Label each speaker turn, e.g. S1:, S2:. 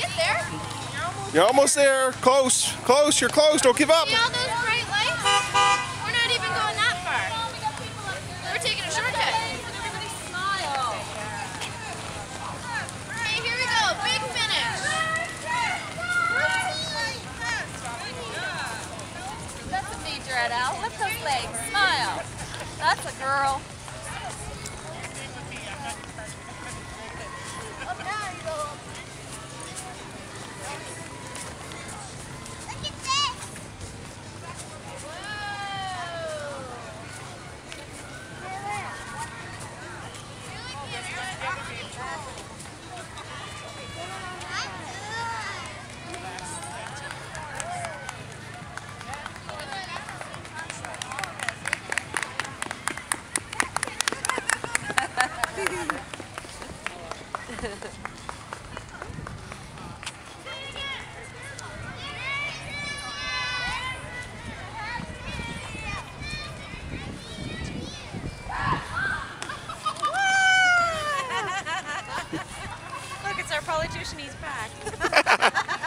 S1: get there.
S2: You're almost there. Close. Close. You're close. Don't give up.
S1: See all those bright lights? We're not even going that far. We're taking a shortcut. Okay, here we go. Big finish.
S3: That's a major at Al. Lift those legs. Smile. That's a girl. Look, it's our politician, he's back.